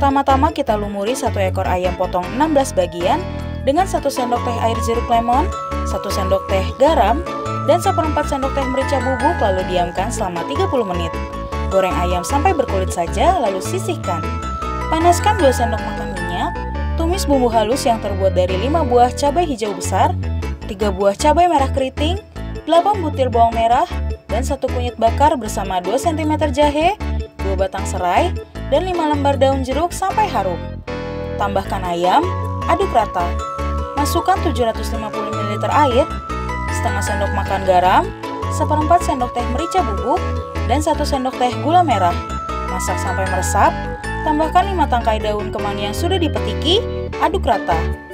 Pertama-tama kita lumuri satu ekor ayam potong 16 bagian dengan satu sendok teh air jeruk lemon, satu sendok teh garam, dan seperempat sendok teh merica bubuk lalu diamkan selama 30 menit. Goreng ayam sampai berkulit saja lalu sisihkan. Panaskan 2 sendok makan minyak, tumis bumbu halus yang terbuat dari 5 buah cabai hijau besar, 3 buah cabai merah keriting, 8 butir bawang merah, dan satu kunyit bakar bersama 2 cm jahe, 2 batang serai, dan 5 lembar daun jeruk sampai harum. Tambahkan ayam, aduk rata. Masukkan 750 ml air, setengah sendok makan garam, seperempat sendok teh merica bubuk, dan satu sendok teh gula merah. Masak sampai meresap, tambahkan 5 tangkai daun kemangi yang sudah dipetiki, aduk rata.